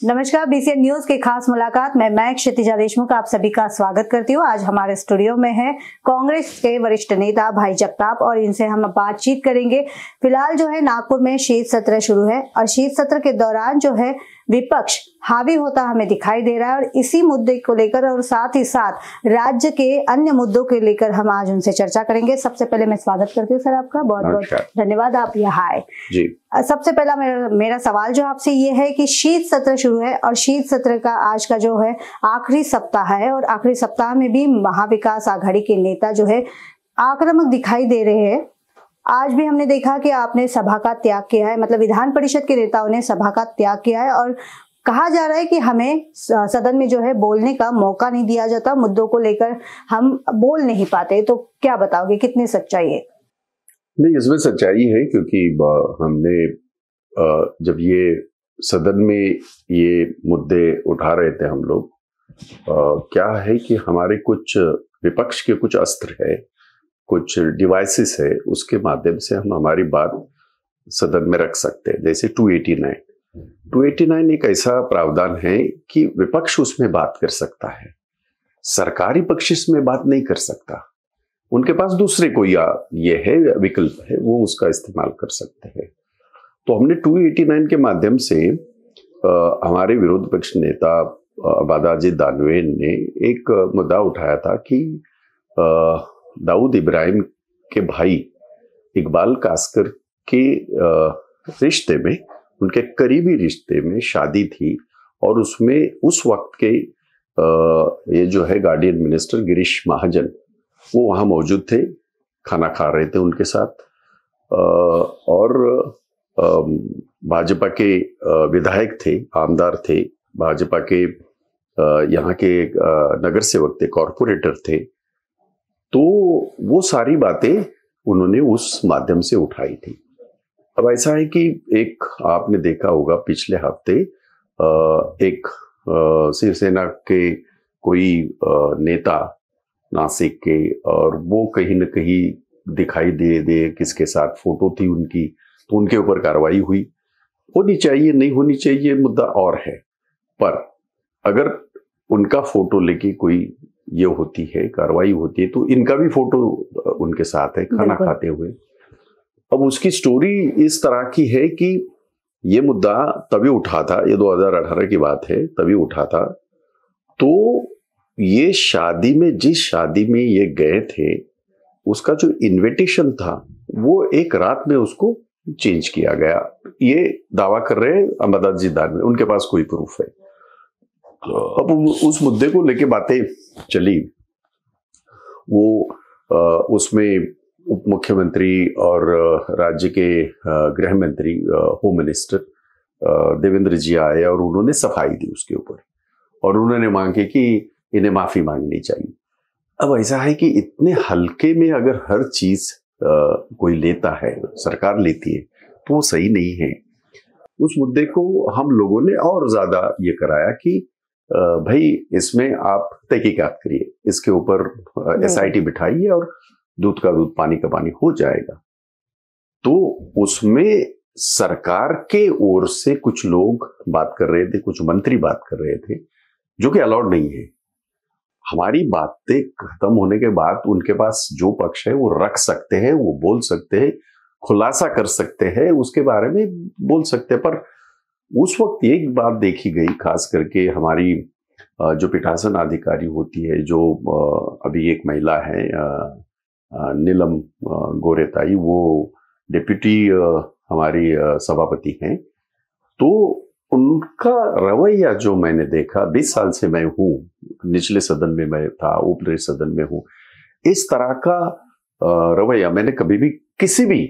नमस्कार BCN news की खास मुलाकात। में मैं क्षितिजा देशमुख, आप सभी का स्वागत करती हूँ। आज हमारे स्टूडियो में है कांग्रेस के वरिष्ठ नेता भाई जगताप और इनसे हम बातचीत करेंगे। फ़िलहाल जो है नागपुर में शीत सत्र शुरू है और शीत सत्र के दौरान जो है विपक्ष हावी होता हमें दिखाई दे रहा है और इसी मुद्दे को लेकर और साथ ही साथ राज्य के अन्य मुद्दों के लेकर हम आज उनसे चर्चा करेंगे। सबसे पहले मैं स्वागत करती हूँ सर आपका। बहुत बहुत धन्यवाद आप यहाँ आए। जी। सबसे पहला मेरा मेरा सवाल जो आपसे ये है कि शीत सत्र शुरू है और शीत सत्र का आज का जो है आखिरी सप्ताह है और आखिरी सप्ताह में भी महाविकास आघाड़ी के नेता जो है आक्रामक दिखाई दे रहे हैं। आज भी हमने देखा कि आपने सभा का त्याग किया है मतलब विधान परिषद के नेताओं ने सभा का त्याग किया है और कहा जा रहा है कि हमें सदन में जो है बोलने का मौका नहीं दिया जाता, मुद्दों को लेकर हम बोल नहीं पाते। तो क्या बताओगे, कितनी सच्चाई है? नहीं, इसमें सच्चाई है क्योंकि हमने जब ये सदन में ये मुद्दे उठा रहे थे हम लोग क्या है कि हमारे कुछ विपक्ष के कुछ अस्त्र है कुछ डिवाइसेस है उसके माध्यम से हम हमारी बात सदन में रख सकते हैं। जैसे 289 289 एक ऐसा प्रावधान है कि विपक्ष उसमें बात कर सकता है। सरकारी पक्ष इसमें बात नहीं कर सकता। उनके पास दूसरे कोई ये है विकल्प है वो उसका इस्तेमाल कर सकते हैं। तो हमने 289 के माध्यम से आ, हमारे विरोध पक्ष नेता बादाजी दानवे ने एक मुद्दा उठाया था कि आ, दाऊद इब्राहिम के भाई इकबाल कास्कर के रिश्ते में, उनके करीबी रिश्ते में शादी थी और उसमें, उस वक्त के ये जो है गार्डियन मिनिस्टर गिरीश महाजन, वो वहाँ मौजूद थे, खाना खा रहे थे उनके साथ। और भाजपा के विधायक थे, आमदार थे, भाजपा के यहाँ के नगर सेवक थे, कॉरपोरेटर थे तो वो सारी बातें उन्होंने उस माध्यम से उठाई थी। अब ऐसा है कि एक आपने देखा होगा पिछले हफ़्ते एक शिवसेना के कोई नेता नासिक के और वो कहीं ना कहीं दिखाई दे दे किसके साथ फ़ोटो थी उनकी तो उनके ऊपर कार्रवाई हुई। होनी चाहिए, नहीं होनी चाहिए, मुद्दा और है। पर अगर उनका फ़ोटो लेके कोई ये होती है कार्रवाई होती है तो इनका भी फ़ोटो उनके साथ है खाना खाते हुए। अब उसकी स्टोरी इस तरह की है कि ये मुद्दा तभी उठा था ये 2018 की बात है तभी उठा था। तो ये शादी में जिस शादी में ये गए थे उसका जो इनविटेशन था वो एक रात में उसको चेंज किया गया। ये दावा कर रहे हैं अमरदास जी दान में उनके पास कोई प्रूफ है। अब उस मुद्दे को लेके बातें चली। वो उसमें उप मुख्यमंत्री और राज्य के गृह मंत्री होम मिनिस्टर देवेंद्र जी आए और उन्होंने सफ़ाई दी उसके ऊपर। और उन्होंने मांगे कि इन्हें माफ़ी मांगनी चाहिए। अब ऐसा है कि इतने हल्के में अगर हर चीज़ कोई लेता है, सरकार लेती है तो वो सही नहीं है। उस मुद्दे को हम लोगों ने और ज़्यादा ये कराया कि भाई इसमें आप तहकीकात करिए। इसके ऊपर एस आई टी बिठाइए और दूध का दूध पानी का पानी हो जाएगा। तो उसमें सरकार के ओर से कुछ लोग बात कर रहे थे कुछ मंत्री बात कर रहे थे जो कि अलाउड नहीं है। हमारी बातें खत्म होने के बाद उनके पास जो पक्ष है वो रख सकते हैं वो बोल सकते हैं खुलासा कर सकते हैं उसके बारे में बोल सकते हैं पर उस वक्त एक बात देखी गई, खास करके हमारी जो पीठासन अधिकारी होती है, जो अभी एक महिला है नीलम गोरेताई, वो डिप्यूटी हमारी सभापति हैं। तो उनका रवैया जो मैंने देखा, बीस साल से मैं हूँ, निचले सदन में मैं था, ऊपरी सदन में हूँ, इस तरह का रवैया मैंने कभी भी किसी भी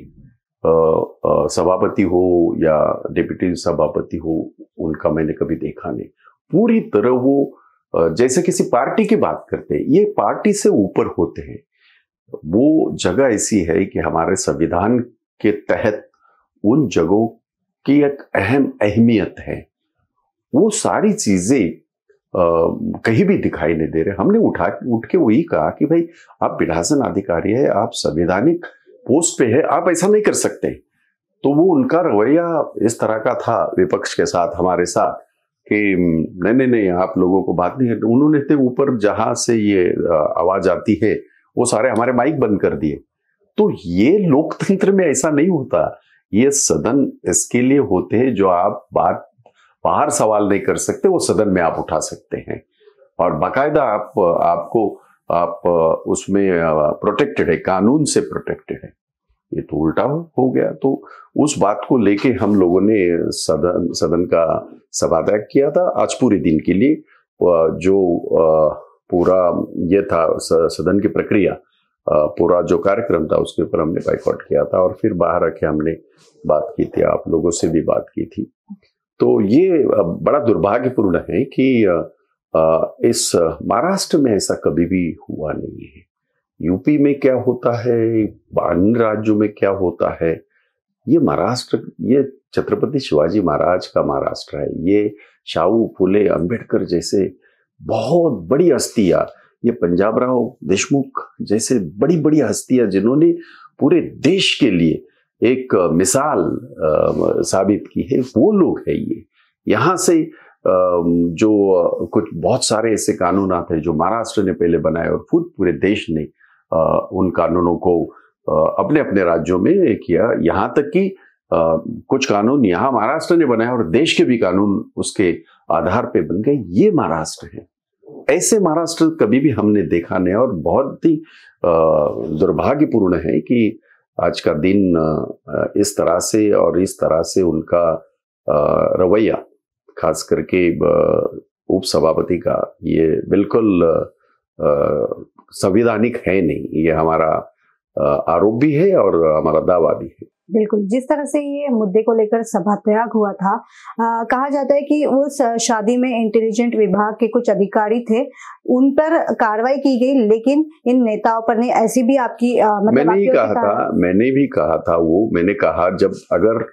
सभापति हो या डिप्यूटी सभापति हो, उनका मैंने कभी देखा नहीं। पूरी तरह वो जैसे किसी पार्टी की बात करते हैं, ये पार्टी से ऊपर होते हैं। वो जगह ऐसी है कि हमारे संविधान के तहत उन जगहों की एक अहम अहमियत है। वो सारी चीज़ें कहीं भी दिखाई नहीं दे रहे। हमने उठा, उठ के वही कहा कि भाई, आप विधासन अधिकारी है, आप संवैधानिक पोस्ट पे है, आप ऐसा नहीं कर सकते। तो वो उनका रवैया इस तरह का था विपक्ष के साथ, हमारे साथ, कि नहीं नहीं नहीं, आप लोगों को बात नहीं है। उन्होंने थे ऊपर जहाँ से ये आवाज़ आती है, वो सारे हमारे माइक बंद कर दिए। तो ये लोकतंत्र में ऐसा नहीं होता। ये सदन इसके लिए होते हैं, जो आप बात, बाहर सवाल नहीं कर सकते, वो सदन में आप उठा सकते हैं। और बाकायदा आप, आपको आप उसमें प्रोटेक्टेड है, कानून से प्रोटेक्टेड है। ये तो उल्टा हो गया। तो उस बात को लेके हम लोगों ने सदन सदन का सभात्याग किया था। आज पूरे दिन के लिए जो पूरा ये था सदन की प्रक्रिया पूरा जो कार्यक्रम था उसके ऊपर हमने बाइकआउट किया था और फिर बाहर आके हमने बात की थी, आप लोगों से भी बात की थी। तो ये बड़ा दुर्भाग्यपूर्ण है कि इस महाराष्ट्र में ऐसा कभी भी हुआ नहीं है। यूपी में क्या होता है? अन्य राज्यों में क्या होता है? ये महाराष्ट्र, ये छत्रपति शिवाजी महाराज का महाराष्ट्र है। ये शाहू, फुले, अंबेडकर जैसे बहुत बड़ी हस्तियाँ ये पंजाब राव देशमुख जैसे बड़ी बड़ी हस्तियाँ जिन्होंने पूरे देश के लिए एक मिसाल साबित की है। वो लोग है ये। यहाँ से जो कुछ बहुत सारे ऐसे कानून आते हैं जो महाराष्ट्र ने पहले बनाए और खुद पूरे देश ने उन कानूनों को अपने अपने राज्यों में किया। यहाँ तक कि कुछ कानून यहाँ महाराष्ट्र ने बनाए और देश के भी कानून उसके आधार पे बन गए। ये महाराष्ट्र है। ऐसे महाराष्ट्र कभी भी हमने देखा नहीं और बहुत ही दुर्भाग्यपूर्ण है कि आज का दिन इस तरह से और इस तरह से उनका रवैया खास करके उप सभापति का ये बिल्कुल संविधानिक है नहीं। ये हमारा आरोप भी है और हमारा दावा भी है। बिल्कुल। जिस तरह से ये मुद्दे को लेकर सभा त्याग हुआ था आ, कहा जाता है कि उस शादी में इंटेलिजेंट विभाग के कुछ अधिकारी थे उन पर कार्रवाई की गई लेकिन इन नेताओं पर नहीं ऐसी भी आपकी आ, मतलब मैंने ही कहा था मैंने भी कहा था वो मैंने कहा जब अगर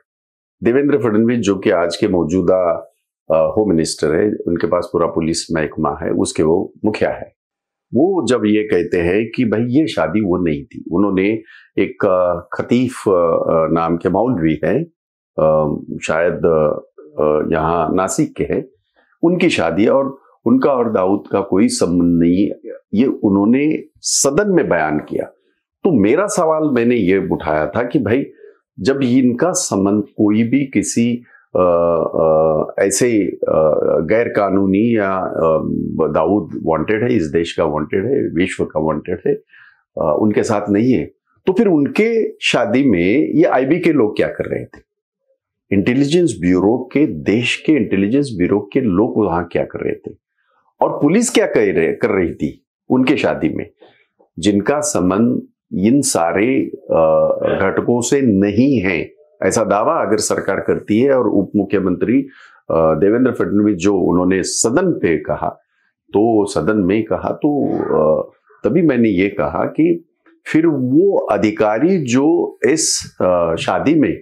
देवेंद्र फडणवीस जो कि आज के मौजूदा होम मिनिस्टर है, उनके पास पूरा पुलिस महकमा है, उसके वो मुखिया है। वो जब ये कहते हैं कि भाई ये शादी वो नहीं थी, उन्होंने एक खतीफ नाम के मौलवी है शायद यहाँ नासिक के हैं, उनकी शादी और उनका और दाऊद का कोई संबंध नहीं ये उन्होंने सदन में बयान किया। तो मेरा सवाल मैंने ये उठाया था कि भाई जब इनका संबंध कोई भी किसी ऐसे गैर कानूनी या दाऊद वांटेड है, इस देश का वांटेड है, विश्व का वांटेड है उनके साथ नहीं है। तो फिर उनके शादी में ये आईबी के लोग क्या कर रहे थे? इंटेलिजेंस ब्यूरो के, देश के इंटेलिजेंस ब्यूरो के लोग वहाँ क्या कर रहे थे? और पुलिस क्या कर रहे, कर रही थी उनके शादी में? जिनका संबंध इन सारे घटकों से नहीं है। ऐसा दावा अगर सरकार करती है और उप मुख्यमंत्री देवेंद्र फडणवीस जो उन्होंने सदन पे कहा तो सदन में कहा तो तभी मैंने ये कहा कि फिर वो अधिकारी जो इस शादी में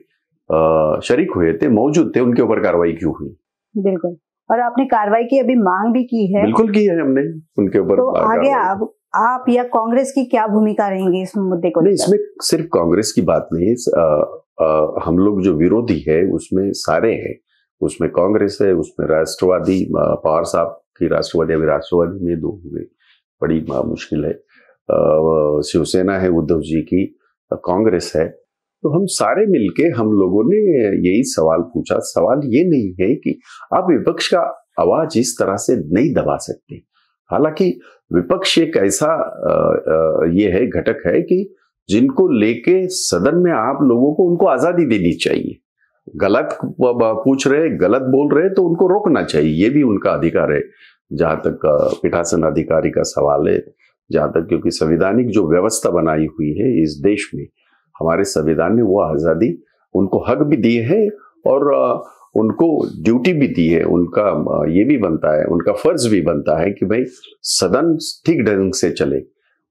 शरीक हुए थे मौजूद थे उनके ऊपर कार्रवाई क्यों हुई? बिल्कुल। और आपने कार्रवाई की अभी मांग भी की है। बिल्कुल की है हमने उनके ऊपर तो आगे आप आप या कांग्रेस की क्या भूमिका रहेंगी इस मुद्दे को नहीं इसमें सिर्फ़ कांग्रेस की बात नहीं हम लोग जो विरोधी है, उसमें सारे हैं। उसमें कांग्रेस है, उसमें राष्ट्रवादी पवार साहब की राष्ट्रवादी, अभी राष्ट्रवादी में दो हुए। बड़ी मुश्किल है। शिवसेना है उद्धव जी की कांग्रेस है। तो हम सारे मिलके हम लोगों ने यही सवाल पूछा। सवाल ये नहीं है कि आप विपक्ष का आवाज़ इस तरह से नहीं दबा सकते। हालाँकि विपक्ष एक ऐसा ये है, घटक है कि जिनको लेके सदन में आप लोगों को उनको आज़ादी देनी चाहिए। गलत पूछ रहे, गलत बोल रहे तो उनको रोकना चाहिए। ये भी उनका अधिकार है। जहाँ तक पीठासन अधिकारी का सवाल है, जहाँ तक क्योंकि संविधानिक जो व्यवस्था बनाई हुई है इस देश में, हमारे संविधान ने वो आज़ादी उनको हक भी दिए है और उनको ड्यूटी भी दी है। उनका ये भी बनता है, उनका फ़र्ज़ भी बनता है कि भाई सदन ठीक ढंग से चले।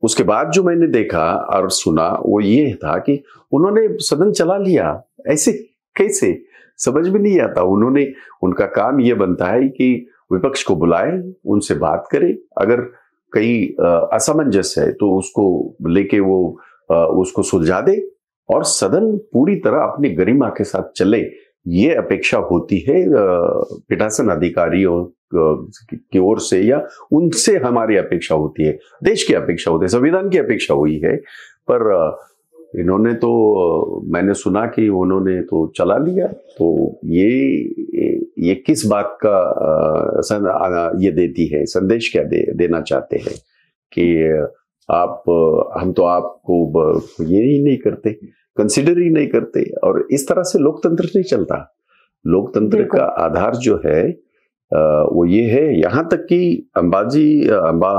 उसके बाद जो मैंने देखा और सुना वो ये था कि उन्होंने सदन चला लिया। ऐसे कैसे? समझ में नहीं आता। उन्होंने उनका काम ये बनता है कि विपक्ष को बुलाए उनसे बात करें। अगर कहीं असमंजस है तो उसको लेके वो आ, उसको सुलझा दे और सदन पूरी तरह अपनी गरिमा के साथ चले। ये अपेक्षा होती है पीठासन अधिकारियों की ओर से या उनसे हमारी अपेक्षा होती है। देश की अपेक्षा होती है संविधान की अपेक्षा हुई है। पर इन्होंने तो मैंने सुना कि उन्होंने तो चला लिया। तो ये ये किस बात का ये देती है संदेश क्या दे देना चाहते हैं कि आप हम तो आपको ये ही नहीं करते कंसिडर ही नहीं करते। और इस तरह से लोकतंत्र नहीं चलता। लोकतंत्र का आधार जो है वो ये है यहाँ तक कि अंबाजी अंबा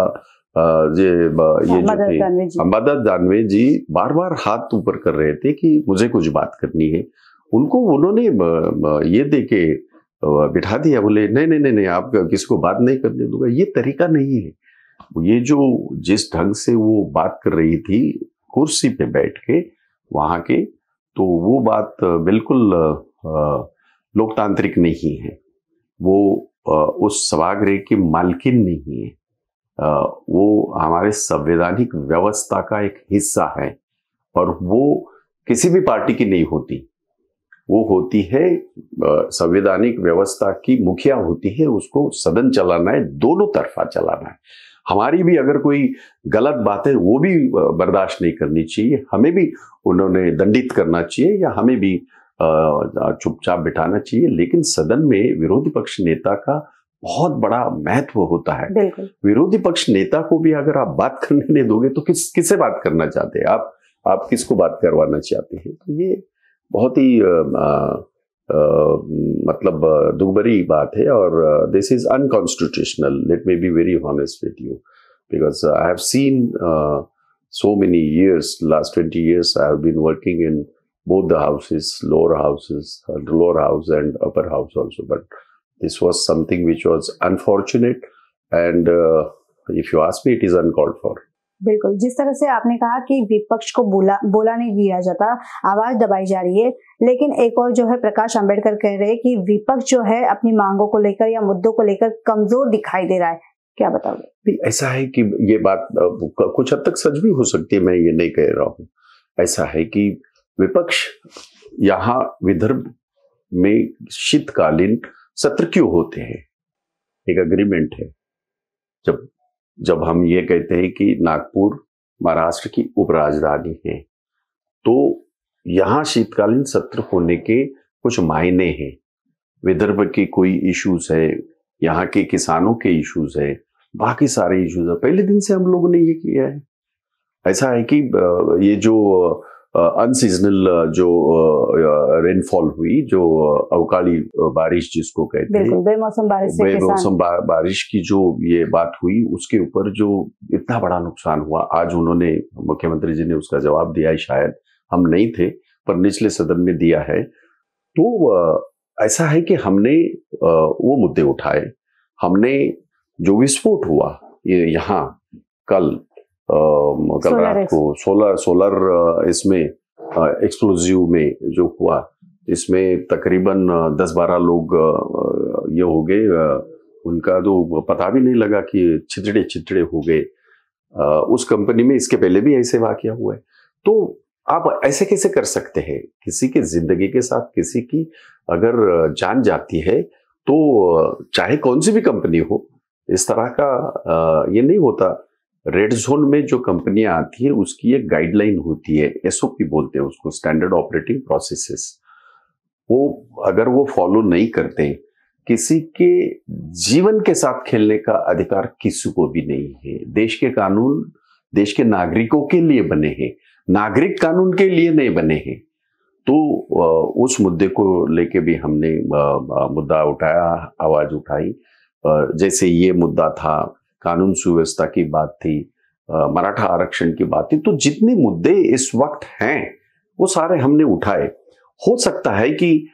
ये ये जो थे अंबादास दानवे जी बार बार हाथ ऊपर कर रहे थे कि मुझे कुछ बात करनी है। उनको उन्होंने ये दे के बिठा दिया बोले नहीं नहीं नहीं नहीं आप किसी को बात नहीं करने दूँगा ये तरीका नहीं है। ये जो जिस ढंग से वो बात कर रही थी कुर्सी पे बैठ के वहाँ के तो वो बात बिल्कुल लोकतांत्रिक नहीं है। वो उस सभागृह की मालकिन नहीं है। वो हमारे संवैधानिक व्यवस्था का एक हिस्सा है और वो किसी भी पार्टी की नहीं होती। वो होती है संवैधानिक व्यवस्था की मुखिया होती है, उसको सदन चलाना है, दोनों तरफा चलाना है। हमारी भी अगर कोई गलत बात है वो भी बर्दाश्त नहीं करनी चाहिए। हमें भी उन्होंने दंडित करना चाहिए या हमें भी चुपचाप बिठाना चाहिए लेकिन सदन में विरोधी पक्ष नेता का बहुत बड़ा महत्व होता है। विरोधी पक्ष नेता को भी अगर आप बात करने नहीं दोगे तो किस किससे बात करना चाहते हैं? आप आप किसको बात करवाना चाहते हैं? तो ये बहुत ही आ, आ, मतलब दुखभरी बात है और this is unconstitutional let me be very honest with you because I have seen so many years last 20 years i have been working in both the houses lower houses uh, lower house and upper house also. But This was something which was unfortunate and uh, if you ask me, it is uncalled for. बिल्कुल जिस तरह से आपने कहा कि विपक्ष को बोला बोला नहीं दिया जाता आवाज़ दबाई जा रही है लेकिन एक और जो है प्रकाश अंबेडकर कह रहे हैं कि विपक्ष जो है अपनी मांगों को लेकर या मुद्दों को लेकर कमज़ोर दिखाई दे रहा है। क्या बताओगे? ऐसा है कि ये बात कुछ हद तक सच भी हो सकती है मैं ये नहीं कह रहा हूँ। ऐसा है कि विपक्ष यहाँ विदर्भ में शीतकालीन सत्र क्यों होते हैं? एक अग्रीमेंट है। जब जब हम ये कहते हैं कि नागपुर महाराष्ट्र की उपराजधानी है तो यहाँ शीतकालीन सत्र होने के कुछ मायने हैं। विदर्भ के कोई इश्यूज़ है, यहाँ के किसानों के इश्यूज़ है, बाकी सारे इश्यूज़ है। पहले दिन से हम लोगों ने ये किया है। ऐसा है कि ये जो अनसीजनल जो रेनफॉल हुई जो अवकाली बारिश जिसको कहते हैं। बेमौसम बारिश बेमौसम बारिश की जो ये बात हुई उसके ऊपर जो इतना बड़ा नुकसान हुआ आज उन्होंने मुख्यमंत्री जी ने उसका जवाब दिया है शायद हम नहीं थे पर निचले सदन में दिया है। तो ऐसा है कि हमने वो मुद्दे उठाए। हमने जो विस्फोट हुआ ये यहाँ कल कल रात को सोलर सोलर इसमें एक्सप्लोजिव में जो हुआ इसमें तकरीबन दस बारह लोग ये हो गए उनका तो पता भी नहीं लगा कि छितड़े छितड़े हो गए। उस कंपनी में इसके पहले भी ऐसे वाक्य हुआ है। तो आप ऐसे कैसे कर सकते हैं? किसी की ज़िंदगी के साथ किसी की अगर जान जाती है तो चाहे कौन सी भी कंपनी हो इस तरह का ये नहीं होता रेड जोन में जो कंपनियाँ आती है, उसकी एक गाइडलाइन होती है एसओपी बोलते हैं उसको स्टैंडर्ड ऑपरेटिंग प्रोसेसेस वो अगर वो फॉलो नहीं करते, किसी के जीवन के साथ खेलने का अधिकार किसी को भी नहीं है। देश के कानून, देश के नागरिकों के लिए बने हैं, नागरिक कानून के लिए नहीं बने हैं। तो उस मुद्दे को लेके भी हमने मुद्दा उठाया, आवाज़ उठाई। जैसे ये मुद्दा था कानून सुव्यवस्था की बात थी मराठा आरक्षण की बात थी तो जितने मुद्दे इस वक्त हैं वो सारे हमने उठाए। हो सकता है कि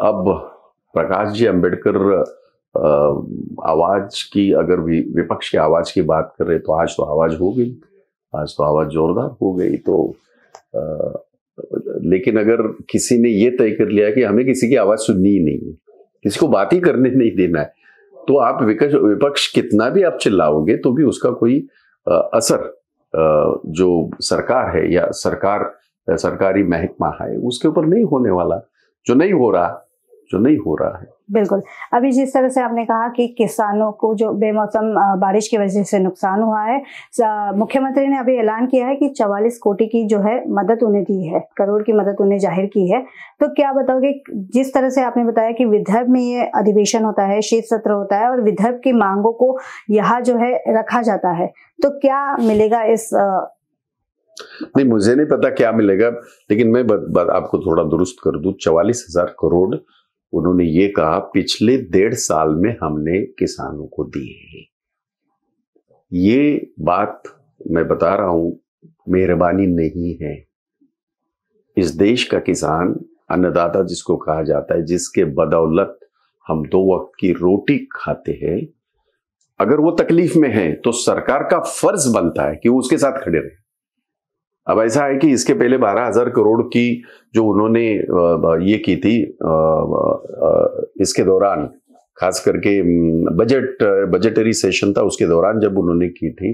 अब प्रकाश जी अंबेडकर आवाज़ की अगर भी विपक्ष की आवाज़ की बात कर रहे तो आज तो आवाज़ हो गई आज तो आवाज़ जोरदार हो गई तो आ, लेकिन अगर किसी ने ये तय कर लिया कि हमें किसी की आवाज़ सुननी ही नहीं है किसी को बात ही करने नहीं देना है तो आप विपक्ष कितना भी आप चिल्लाओगे तो भी उसका कोई असर जो सरकार है या सरकार, सरकारी महकमा है, उसके ऊपर नहीं होने वाला, जो नहीं हो रहा जो नहीं हो रहा है। बिल्कुल। अभी जिस तरह से आपने कहा कि किसानों को जो बेमौसम बारिश की वजह से नुकसान हुआ है मुख्यमंत्री ने अभी ऐलान किया है कि चवालीस कोटि की जो है मदद उन्हें दी है करोड़ की मदद उन्हें ज़ाहिर की है। तो क्या बताओगे जिस तरह से आपने बताया कि विदर्भ में ये अधिवेशन होता है शीत सत्र होता है और विदर्भ की मांगों को यहाँ जो है रखा जाता है तो क्या मिलेगा इस नहीं मुझे नहीं पता क्या मिलेगा लेकिन मैं ब, ब, आपको थोड़ा दुरुस्त कर दू। चवालीस हज़ार करोड़ उन्होंने ये कहा, पिछले डेढ़ साल में हमने किसानों को दिए ये बात मैं बता रहा हूँ, मेहरबानी नहीं है। इस देश का किसान, अन्नदाता जिसको कहा जाता है, जिसके बदौलत हम दो वक्त की रोटी खाते हैं, अगर वो तकलीफ़ में है तो सरकार का फ़र्ज़ बनता है कि वो उसके साथ खड़े रहे। अब ऐसा है कि इसके पहले बारह हज़ार करोड़ की जो उन्होंने ये की थी इसके दौरान खास करके बजट बजटरी सेशन था उसके दौरान जब उन्होंने की थी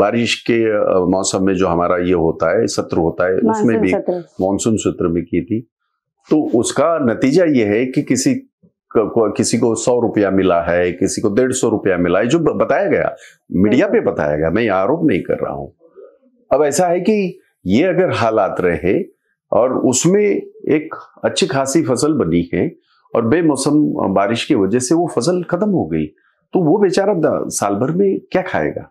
बारिश के मौसम में जो हमारा ये होता है सत्र होता है उसमें भी मानसून सत्र में की थी। तो उसका नतीजा ये है कि किसी किसी को सौ रुपया मिला है किसी को डेढ़ सौ रुपया मिला है जो बताया गया मीडिया पे बताया गया मैं आरोप नहीं कर रहा हूँ। अब ऐसा है कि ये अगर हालात रहे और उसमें एक अच्छी खासी फ़सल बनी है और बेमौसम बारिश की वजह से वो फ़सल खत्म हो गई तो वो बेचारा साल भर में क्या खाएगा?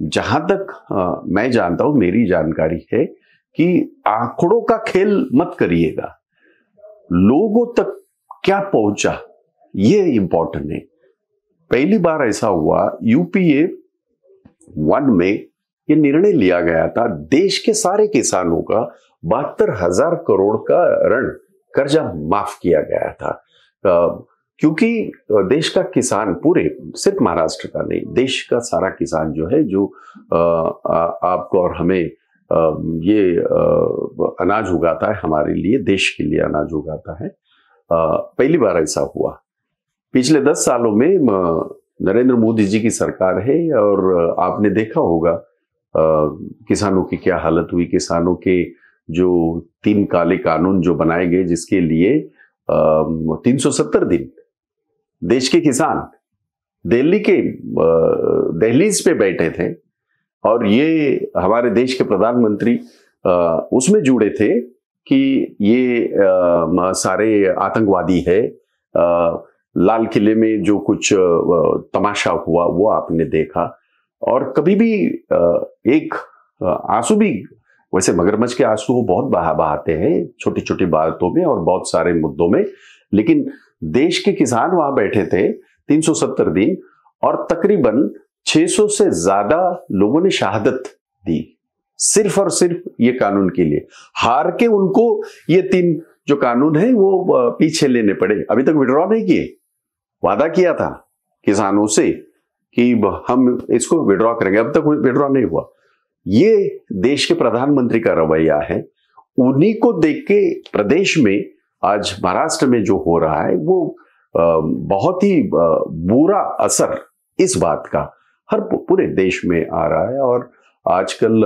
जहाँ तक आ, मैं जानता हूँ मेरी जानकारी है कि आंकड़ों का खेल मत करिएगा। लोगों तक क्या पहुँचा ये इंपॉर्टेंट है। पहली बार ऐसा हुआ यूपीए वन में ये निर्णय लिया गया था। देश के सारे किसानों का बहत्तर हज़ार करोड़ का ऋण कर्जा माफ़ किया गया था। क्योंकि देश का किसान पूरे, सिर्फ़ महाराष्ट्र का नहीं, देश का सारा किसान जो है, जो आपको और हमें ये अनाज उगाता है, हमारे लिए, देश के लिए अनाज उगाता है। पहली बार ऐसा हुआ। पिछले दस सालों में, नरेंद्र मोदी जी की सरकार है और आपने देखा होगा किसानों की क्या हालत हुई? किसानों के जो तीन काले कानून जो बनाए गए जिसके लिए तीन सौ सत्तर दिन देश के किसान दिल्ली के दहलीज पे बैठे थे और ये हमारे देश के प्रधानमंत्री उसमें जुड़े थे कि ये आ, सारे आतंकवादी है। आ, लाल किले में जो कुछ तमाशा हुआ वो आपने देखा। और कभी भी एक आँसू भी, वैसे मगरमच्छ के आँसू बहुत बहा, बहाते हैं छोटी छोटी बातों में और बहुत सारे मुद्दों में, लेकिन देश के किसान वहाँ बैठे थे 370 दिन और तकरीबन 600 से ज़्यादा लोगों ने शहादत दी, सिर्फ़ और सिर्फ़ ये कानून के लिए। हार के उनको ये तीन जो कानून है वो पीछे लेने पड़े। अभी तक विड्रॉ नहीं किए, वादा किया था किसानों से। कि हम इसको विड्रॉ करेंगे। अब तक विड्रॉ नहीं हुआ। ये देश के प्रधानमंत्री का रवैया है। उन्हीं को देख के प्रदेश में आज महाराष्ट्र में जो हो रहा है वो बहुत ही बुरा असर इस बात का हर पूरे देश में आ रहा है और आजकल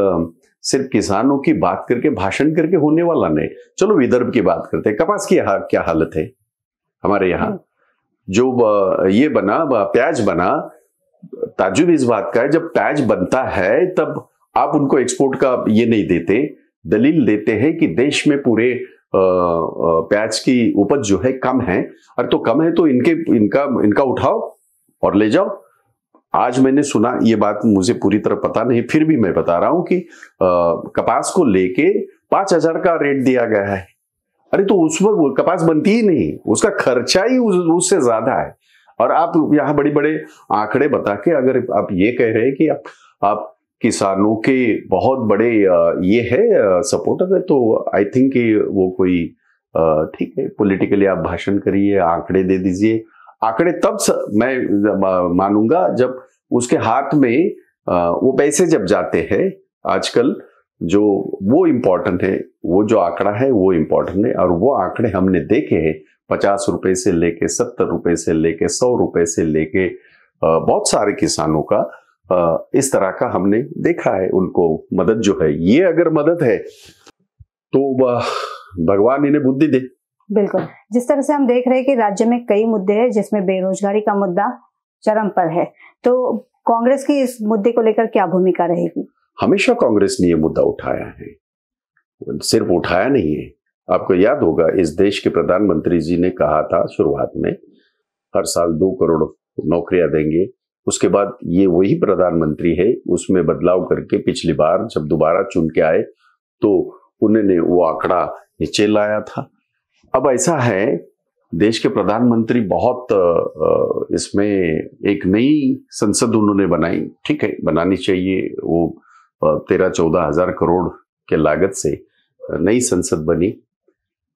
सिर्फ़ किसानों की बात करके भाषण करके होने वाला नहीं। चलो विदर्भ की बात करते हैं। कपास की क्या हालत है? हमारे यहाँ हाँ। जो ये बना प्याज बना ताजुब इस बात का है जब प्याज बनता है तब आप उनको एक्सपोर्ट का ये नहीं देते दलील देते हैं कि देश में पूरे प्याज की उपज जो है कम है। और तो कम है तो इनके इनका इनका उठाओ और ले जाओ। आज मैंने सुना ये बात मुझे पूरी तरह पता नहीं फिर भी मैं बता रहा हूँ कि आ, कपास को लेके पाँच हज़ार का रेट दिया गया है। अरे तो उस वक्त कपास बनती ही नहीं उसका खर्चा ही उससे उस, ज़्यादा है। और आप यहाँ बड़े बड़े आंकड़े बता के अगर आप ये कह रहे हैं कि आप, आप किसानों के बहुत बड़े ये है सपोर्टर है तो आई थिंक वो कोई ठीक है पॉलिटिकली आप भाषण करिए आंकड़े दे दीजिए। आंकड़े तब स, मैं मानूँगा जब उसके हाथ में वो पैसे जब जाते हैं आजकल जो वो इम्पोर्टेंट है वो जो आंकड़ा है वो इम्पोर्टेंट है और वो आंकड़े हमने देखे हैं पचास रुपए से लेके सत्तर रुपए से लेके सौ रुपए से लेके बहुत सारे किसानों का इस तरह का हमने देखा है उनको मदद जो है ये अगर मदद है तो भगवान इन्हें बुद्धि दे। बिल्कुल। जिस तरह से हम देख रहे हैं कि राज्य में कई मुद्दे हैं जिसमें बेरोजगारी का मुद्दा चरम पर है तो कांग्रेस की इस मुद्दे को लेकर क्या भूमिका रहेगी? हमेशा कांग्रेस ने यह मुद्दा उठाया है। सिर्फ़ उठाया नहीं है आपको याद होगा, इस देश के प्रधानमंत्री जी ने कहा था शुरुआत में, हर साल दो करोड़ नौकरियाँ देंगे। उसके बाद ये वही प्रधानमंत्री है, उसमें बदलाव करके पिछली बार जब दोबारा चुन के आए तो उन्होंने वो आंकड़ा नीचे लाया था। अब ऐसा है, देश के प्रधानमंत्री बहुत इसमें एक नई संसद उन्होंने बनाई, ठीक है, बनानी चाहिए वो तेरह चौदह हज़ार करोड़ के लागत से नई संसद बनी।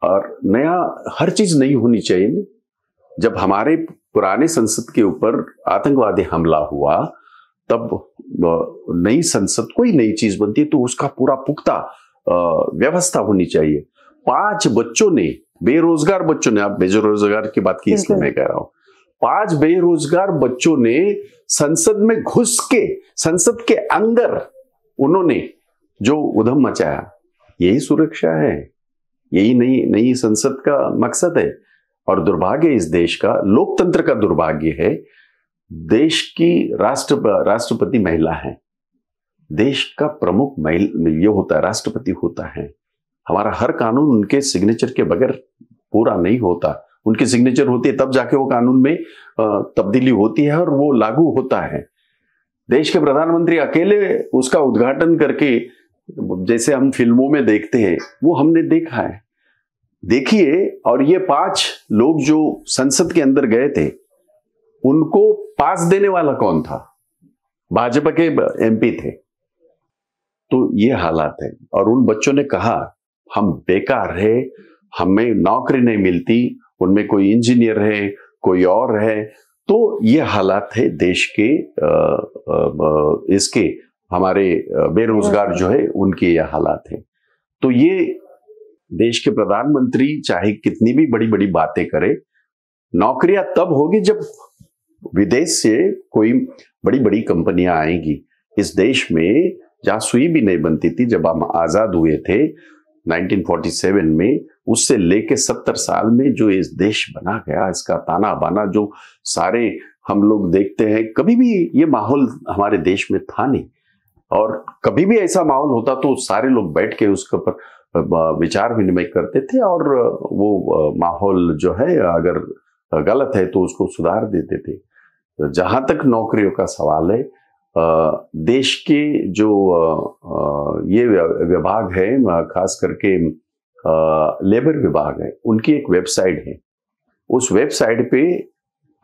और नया हर चीज़ नई होनी चाहिए। जब हमारे पुराने संसद के ऊपर आतंकवादी हमला हुआ तब नई संसद कोई नई चीज़ बनती तो उसका पूरा पुख्ता व्यवस्था होनी चाहिए। पाँच बच्चों ने बेरोजगार बच्चों ने आप बेरोजगार की बात की इसलिए मैं कह रहा हूँ। पाँच बेरोजगार बच्चों ने संसद में घुस के संसद के अंदर उन्होंने जो उधम मचाया यही सुरक्षा है। यही नई नई संसद का मकसद है। और दुर्भाग्य इस देश का, लोकतंत्र का दुर्भाग्य है, देश की राष्ट्र, राष्ट्रपति महिला है। देश का प्रमुख महिला, ये होता है, राष्ट्रपति होता है। हमारा हर कानून उनके सिग्नेचर के बगैर पूरा नहीं होता। उनकी सिग्नेचर होती है, तब जाके वो कानून में तब्दीली होती है और वो लागू होता है। देश के प्रधानमंत्री अकेले उसका उद्घाटन करके जैसे हम फ़िल्मों में देखते हैं वो हमने देखा है। देखिए और ये पाँच लोग जो संसद के अंदर गए थे उनको पास देने वाला कौन था? भाजपा के एमपी थे। तो ये हालात है और उन बच्चों ने कहा हम बेकार है हमें नौकरी नहीं मिलती उनमें कोई इंजीनियर है कोई और है। तो ये हालात है देश के आ, आ, आ, इसके। हमारे बेरोजगार जो है उनके ये हालात है। तो ये देश के प्रधानमंत्री चाहे कितनी भी बड़ी बड़ी बातें करे नौकरियाँ तब होगी जब विदेश से कोई बड़ी बड़ी कंपनियाँ आएँगी। इस देश में जहाँ सुई भी नहीं बनती थी जब हम आज़ाद हुए थे 1947 में। उससे लेके 70 साल में जो इस देश बना गया इसका ताना बाना जो सारे हम लोग देखते हैं कभी भी ये माहौल हमारे देश में था नहीं। और कभी भी ऐसा माहौल होता तो सारे लोग बैठ के उसके ऊपर विचार विनिमय करते थे और वो माहौल जो है, अगर गलत है तो उसको सुधार देते थे। जहाँ तक नौकरियों का सवाल है देश के जो ये विभाग है खास करके लेबर विभाग है, उनकी एक वेबसाइट है। उस वेबसाइट पे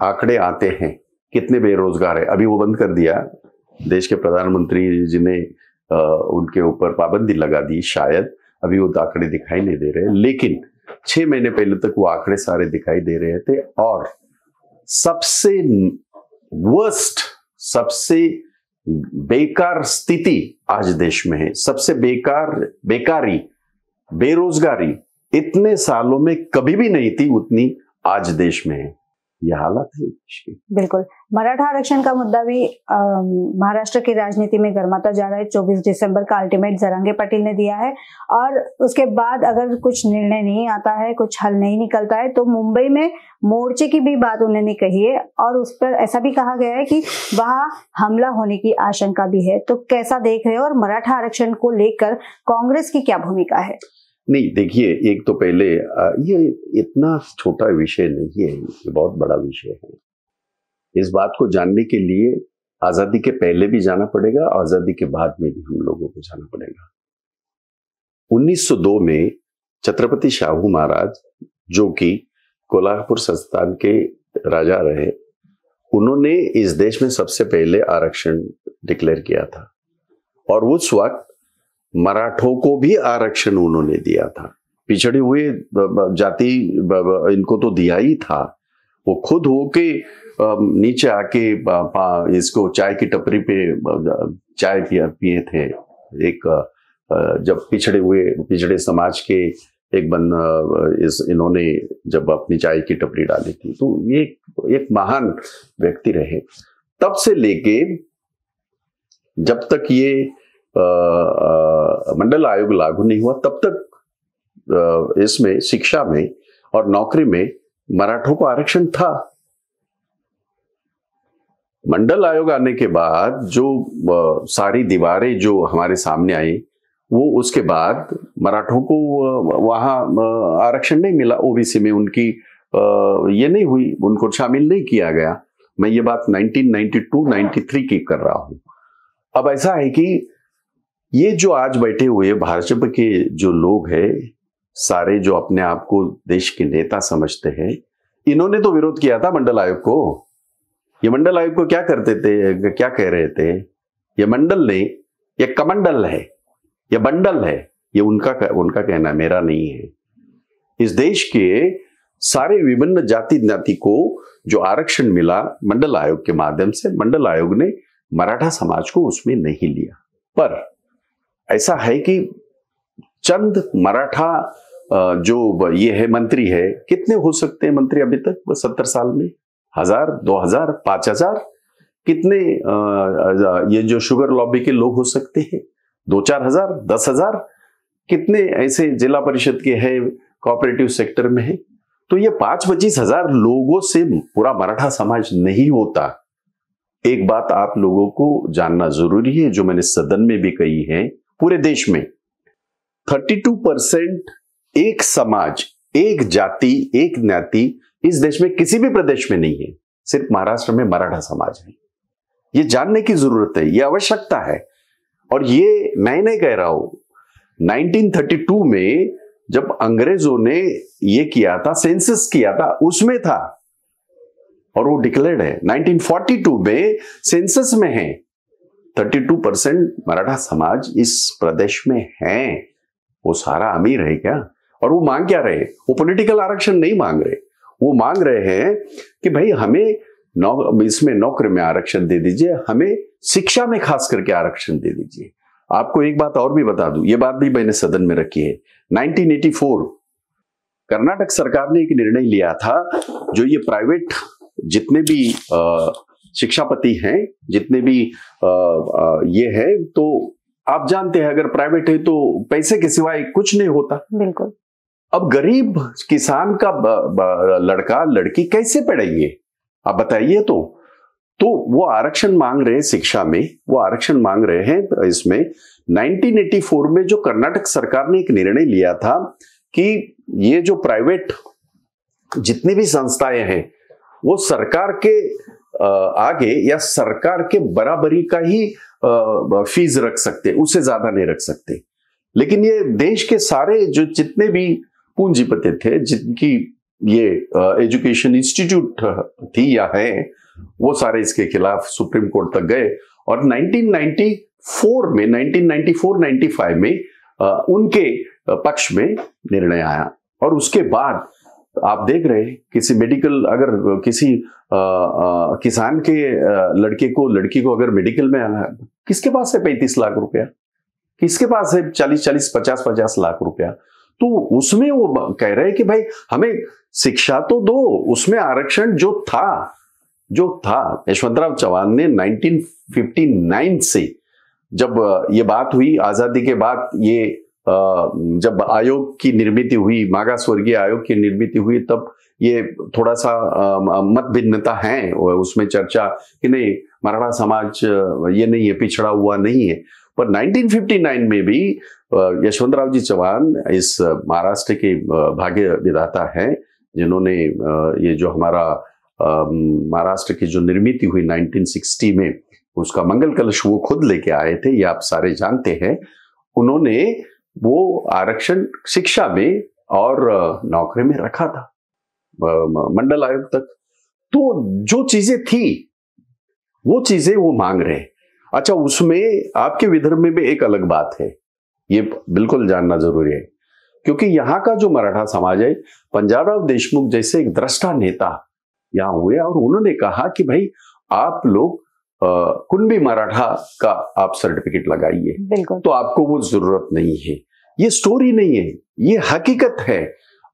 आंकड़े आते हैं, कितने बेरोजगार है। अभी वो बंद कर दिया देश के प्रधानमंत्री जी ने उनके ऊपर पाबंदी लगा दी शायद। अभी वो आंकड़े दिखाई नहीं दे रहे लेकिन छह महीने पहले तक वो आंकड़े सारे दिखाई दे रहे थे और सबसे वर्स्ट सबसे बेकार स्थिति आज देश में है। सबसे बेकार, बेकारी, बेरोजगारी इतने सालों में कभी भी नहीं थी उतनी आज देश में है। ये हालत है बिल्कुल। मराठा आरक्षण का मुद्दा भी महाराष्ट्र की राजनीति में गर्माता जा रहा है। 24 दिसंबर का अल्टीमेट जरंगे पटेल ने दिया है। और उसके बाद अगर कुछ निर्णय नहीं आता है, कुछ हल नहीं निकलता है तो मुंबई में मोर्चे की भी बात उन्होंने कही है। और उस पर ऐसा भी कहा गया है कि वहाँ हमला होने की आशंका भी है। तो कैसा देख रहे हो? और मराठा आरक्षण को लेकर कांग्रेस की क्या भूमिका है? नहीं, देखिए, एक तो पहले ये इतना छोटा विषय नहीं है, ये बहुत बड़ा विषय है। इस बात को जानने के लिए आज़ादी के पहले भी जाना पड़ेगा, आज़ादी के बाद में भी हम लोगों को जाना पड़ेगा। 1902 में छत्रपति शाहू महाराज, जो कि कोल्हापुर संस्थान के राजा रहे, उन्होंने इस देश में सबसे पहले आरक्षण डिक्लेयर किया था। और उस वक्त मराठों को भी आरक्षण उन्होंने दिया था। पिछड़े हुए जाति इनको तो दिया ही था। वो खुद होके नीचे आके इसको चाय की टपरी पे चाय पिए थे। एक जब पिछड़े हुए, पिछड़े समाज के एक बन इस, इन्होंने जब अपनी चाय की टपरी डाली थी तो ये एक महान व्यक्ति रहे। तब से लेके जब तक ये मंडल आयोग लागू नहीं हुआ, तब तक इसमें, शिक्षा में और नौकरी में मराठों को आरक्षण था। मंडल आयोग आने के बाद जो सारी दीवारें जो हमारे सामने आई, वो उसके बाद मराठों को वहाँ आरक्षण नहीं मिला। ओबीसी में उनकी ये नहीं हुई, उनको शामिल नहीं किया गया। मैं ये बात 1992-93 की कर रहा हूँ। अब ऐसा है कि ये जो आज बैठे हुए भाजपा के जो लोग हैं, सारे जो अपने आप को देश के नेता समझते हैं, इन्होंने तो विरोध किया था मंडल आयोग को। ये मंडल आयोग को क्या करते थे, क्या कह रहे थे? ये मंडल नहीं, ये कमंडल है, ये बंडल है, ये उनका उनका कहना मेरा नहीं है। इस देश के सारे विभिन्न जाति जाति को जो आरक्षण मिला मंडल आयोग के माध्यम से, मंडल आयोग ने मराठा समाज को उसमें नहीं लिया। पर ऐसा है कि चंद मराठा जो ये है मंत्री है, कितने हो सकते हैं मंत्री अभी तक सत्तर साल में? हज़ार, दो हज़ार, पाँच हज़ार? कितने ये जो शुगर लॉबी के लोग हो सकते हैं? दो चार हज़ार, दस हज़ार? कितने ऐसे जिला परिषद के हैं, कोऑपरेटिव सेक्टर में है? तो ये पाँच पच्चीस हज़ार लोगों से पूरा मराठा समाज नहीं होता। एक बात आप लोगों को जानना ज़रूरी है, जो मैंने सदन में भी कही है पूरे देश में। 32 परसेंट एक समाज, एक जाति, एक ज्ञाति इस देश में किसी भी प्रदेश में नहीं है। सिर्फ़ महाराष्ट्र में मराठा समाज है। ये जानने की ज़रूरत है, ये आवश्यकता है। और ये मैं नहीं कह रहा हूँ 1932 में जब अंग्रेज़ों ने ये किया था सेंसस किया था, उसमें था, और वो डिक्लेयर्ड है 1942 में सेंसस में है। 32 परसेंट मराठा समाज इस प्रदेश में है। वो सारा अमीर है क्या? और वो मांग क्या रहे? वो पॉलिटिकल आरक्षण नहीं मांग रहे। वो मांग रहे हैं कि भाई हमें नौ, इसमें नौकरी में आरक्षण दे दीजिए, हमें शिक्षा में खास करके आरक्षण दे दीजिए। आपको एक बात और भी बता दूँ, ये बात भी मैंने सदन में रखी है। 1984 कर्नाटक सरकार ने एक निर्णय लिया था जो ये प्राइवेट जितने भी शिक्षापति हैं जितने भी आ, आ, ये है तो आप जानते हैं अगर प्राइवेट है तो पैसे के सिवाय कुछ नहीं होता। बिल्कुल। अब गरीब किसान का लड़का लड़की कैसे पढ़ेंगे? आप बताइए तो। तो वो आरक्षण मांग रहे हैं शिक्षा में वो आरक्षण मांग रहे हैं इसमें। 1984 में जो कर्नाटक सरकार ने एक निर्णय लिया था कि ये जो प्राइवेट जितनी भी संस्थाएँ हैं वो सरकार के आगे या सरकार के बराबरी का ही फ़ीस रख सकते उससे ज़्यादा नहीं रख सकते। लेकिन ये देश के सारे जो जितने भी पूंजीपति थे, जिनकी ये एजुकेशन इंस्टीट्यूट थी या है, वो सारे इसके खिलाफ सुप्रीम कोर्ट तक गए और 1994 में 1994-95 में उनके पक्ष में निर्णय आया। और उसके बाद आप देख रहे हैं किसी मेडिकल अगर किसी आ, आ, किसान के लड़के को लड़की को अगर मेडिकल में आना किसके पास है पैंतीस लाख रुपया? किसके पास है चालीस चालीस पचास पचास लाख रुपया? तो उसमें वो कह रहे हैं कि भाई हमें शिक्षा तो दो उसमें आरक्षण जो था जो था यशवंतराव चौहान ने 1959 से जब ये बात हुई आज़ादी के बाद ये जब आयोग की निर्मित हुई, मागा स्वर्गीय आयोग की निर्मित हुई, तब ये थोड़ा सा मत भिन्नता है उसमें चर्चा कि नहीं, मराठा समाज ये नहीं है, पिछड़ा हुआ नहीं है। पर 1959 में भी यशवंतराव जी चौहान इस महाराष्ट्र के भाग्य विधाता हैं, जिन्होंने ये जो हमारा महाराष्ट्र की जो निर्मित हुई 1960 में, उसका मंगल कलश वो खुद लेके आए थे, ये आप सारे जानते हैं। उन्होंने वो आरक्षण शिक्षा में और नौकरी में रखा था। मंडल आयोग तक। तो जो चीज़ें थी वो चीज़ें वो मांग रहे। अच्छा उसमें आपके विदर्भ में भी एक अलग बात है। ये बिल्कुल जानना ज़रूरी है। क्योंकि यहाँ का जो मराठा समाज है पंजाबराव देशमुख जैसे एक दृष्टा नेता यहाँ हुए और उन्होंने कहा कि भाई आप लोग कुंभी मराठा का आप सर्टिफिकेट लगाइए। तो आपको वो ज़रूरत नहीं है। ये स्टोरी नहीं है, ये हकीकत है।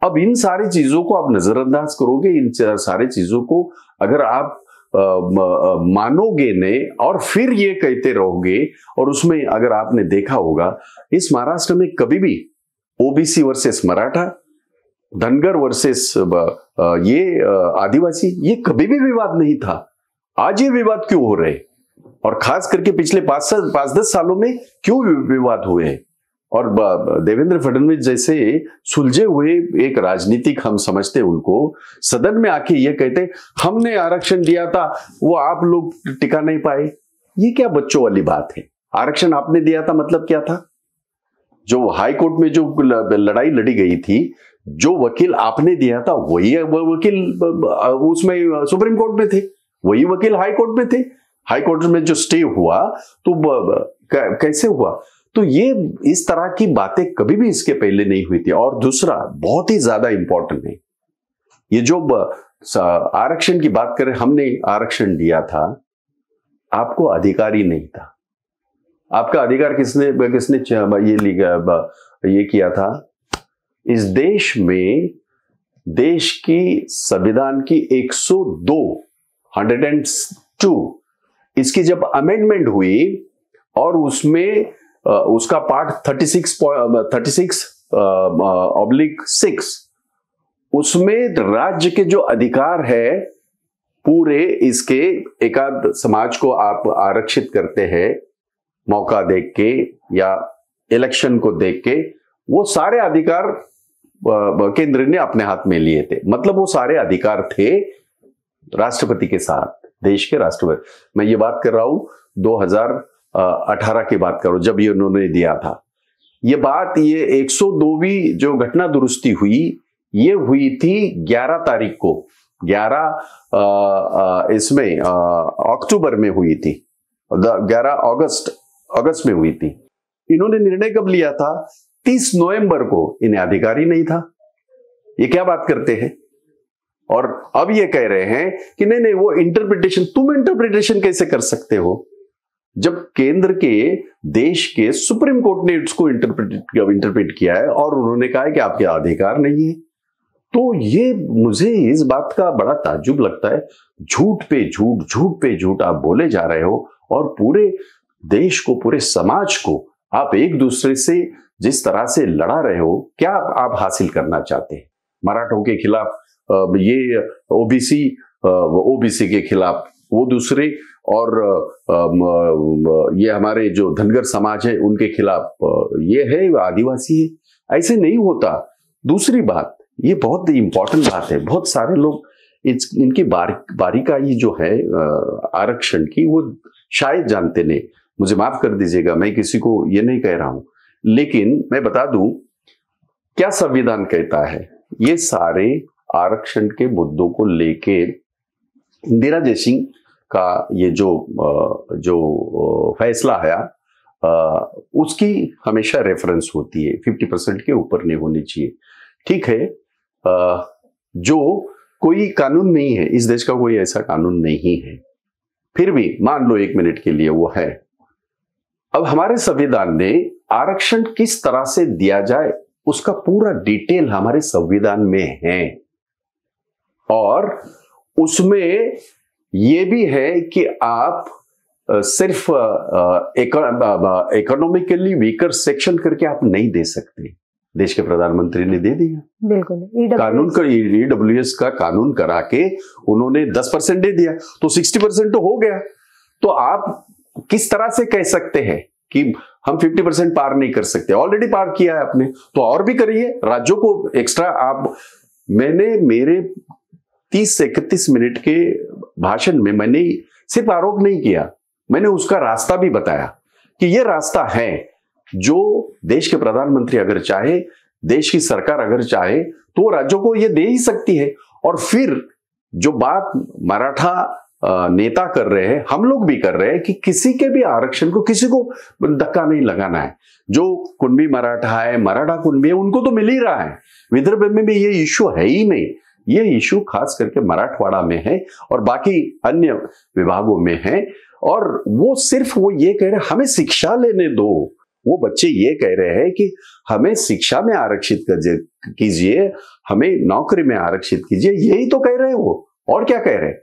अब इन सारी चीज़ों को आप नजरअंदाज करोगे, इन सारी चीज़ों को अगर आप मानोगे ने और फिर ये कहते रहोगे और उसमें अगर आपने देखा होगा, इस महाराष्ट्र में कभी भी OBC versus Maratha, Dhangar versus ये आदिवासी, ये कभी भी विवाद नहीं था। आज ये विवाद क्यों हो रहे और खास करके पिछले पाँच पाँच दस सालों में क्यों विवाद हुए हैं? और देवेंद्र फडणवीस जैसे सुलझे हुए एक राजनीतिक हम समझते उनको, सदन में आके ये कहते हमने आरक्षण दिया था, वो आप लोग टिका नहीं पाए। ये क्या बच्चों वाली बात है? आरक्षण आपने दिया था मतलब क्या था? जो हाई कोर्ट में जो लड़ाई लड़ी गई थी, जो वकील आपने दिया था, वही वकील उसमें सुप्रीम कोर्ट में थे, वही वकील हाई कोर्ट में थे। हाई कोर्ट में जो स्टे हुआ तो कैसे हुआ? तो ये इस तरह की बातें कभी भी इसके पहले नहीं हुई थी। और दूसरा, बहुत ही ज़्यादा इंपॉर्टेंट है। ये जो आरक्षण की बात करें, हमने आरक्षण दिया था। आपको अधिकार ही नहीं था। आपका अधिकार किसने किसने ये ये किया था? इस देश में, देश की संविधान की 102 102 इसकी जब अमेंडमेंट हुई और उसमें उसका पार्ट 36 36 ऑब्लिक सिक्स उसमें राज्य के जो अधिकार है, पूरे इसके एकाध समाज को आप आरक्षित करते हैं, मौका देख के या इलेक्शन को देख के, वो सारे अधिकार केंद्र ने अपने हाथ में लिए थे। मतलब वो सारे अधिकार थे राष्ट्रपति के साथ, देश के राष्ट्रपति। मैं ये बात कर रहा हूँ 2018 की बात करो, जब ये उन्होंने दिया था। ये बात, ये 102वीं जो घटना दुरुस्ती हुई, ये हुई थी 11 तारीख को। 11 इसमें अक्टूबर में हुई थी। 11 अगस्त अगस्त में हुई थी। इन्होंने निर्णय कब लिया था? 30 नवंबर को। इन्हें अधिकारी नहीं था। ये क्या बात करते हैं? और अब ये कह रहे हैं कि नहीं नहीं, वो इंटरप्रिटेशन तुम इंटरप्रिटेशन कैसे कर सकते हो? जब केंद्र के देश के सुप्रीम कोर्ट ने इसको इंटरप्रिट इंटरप्रेट किया है और उन्होंने कहा है कि आपके अधिकार नहीं है तो ये मुझे इस बात का बड़ा ताजुब लगता है। झूठ पे झूठ झूठ पे झूठ आप बोले जा रहे हो और पूरे देश को, पूरे समाज को आप एक दूसरे से जिस तरह से लड़ा रहे हो, क्या आप हासिल करना चाहते हैं? मराठों के खिलाफ ये ओबीसी ओबीसी के खिलाफ वो दूसरे और ये हमारे जो धनगर समाज है, उनके खिलाफ ये है आदिवासी है। ऐसे नहीं होता। दूसरी बात, ये बहुत इंपॉर्टेंट बात है। बहुत सारे लोग इनकी बारी, बारीकाई जो है आरक्षण की, वो शायद जानते नहीं। मुझे माफ़ कर दीजिएगा, मैं किसी को ये नहीं कह रहा हूँ। लेकिन मैं बता दूँ, क्या संविधान कहता है? ये सारे आरक्षण के मुद्दों को लेके इंदिरा जयसिंह का ये जो जो फैसला आया उसकी हमेशा रेफरेंस होती है। फिफ्टी परसेंट के ऊपर नहीं होनी चाहिए। ठीक है जो कोई कानून नहीं है, इस देश का कोई ऐसा कानून नहीं है। फिर भी मान लो एक मिनट के लिए वो है। अब हमारे संविधान ने आरक्षण किस तरह से दिया जाए, उसका पूरा डिटेल हमारे संविधान में है। और उसमें यह भी है कि आप सिर्फ़ इकोनॉमिकली वीकर सेक्शन करके आप नहीं दे सकते। देश के प्रधानमंत्री ने दे दिया। बिल्कुल। E कानून का ईडब्ल्यू e का कानून करा के उन्होंने 10 परसेंट दे दिया। तो 60 परसेंट तो हो गया। तो आप किस तरह से कह सकते हैं कि हम 50 परसेंट पार नहीं कर सकते? ऑलरेडी पार किया है आपने। तो और भी करिए। राज्यों को एक्स्ट्रा आप मैंने मेरे 30 से इकतीस मिनट के भाषण में मैंने सिर्फ़ आरोप नहीं किया, मैंने उसका रास्ता भी बताया कि यह रास्ता है जो देश के प्रधानमंत्री अगर चाहे, देश की सरकार अगर चाहे तो राज्यों को ये दे ही सकती है। और फिर जो बात मराठा नेता कर रहे हैं, हम लोग भी कर रहे हैं कि किसी के भी आरक्षण को, किसी को धक्का नहीं लगाना है। जो कुंभी मराठा है, मराठा कुंभी है, उनको तो मिल ही रहा है। विदर्भ में भी ये इश्यू है ही नहीं। ये इश्यू खास करके मराठवाड़ा में है और बाकी अन्य विभागों में है। और वो सिर्फ़ वो ये कह रहे हमें शिक्षा लेने दो। वो बच्चे ये कह रहे हैं कि, हमें शिक्षा में आरक्षित कीजिए, हमें नौकरी में आरक्षित कीजिए। यही तो कह रहे हैं वो। और क्या कह रहे हैं?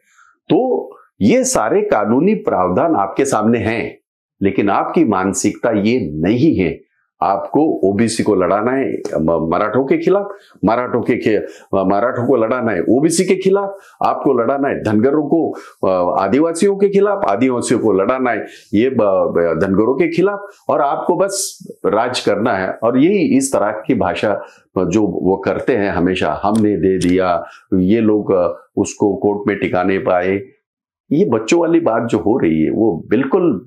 तो ये सारे कानूनी प्रावधान आपके सामने हैं, लेकिन आपकी मानसिकता ये नहीं है आपको ओबीसी को लड़ाना है मराठों के खिलाफ, मराठों के मराठों को लड़ाना है ओबीसी के खिलाफ, आपको लड़ाना है धनगरों को आदिवासियों के खिलाफ, आदिवासियों को लड़ाना है ये धनगरों के खिलाफ, और आपको बस राज करना है। और यही इस तरह की भाषा जो वो करते हैं हमेशा, हमने दे दिया, ये लोग उसको कोर्ट में टिकाने पाए। ये बच्चों वाली बात जो हो रही है, वो बिल्कुल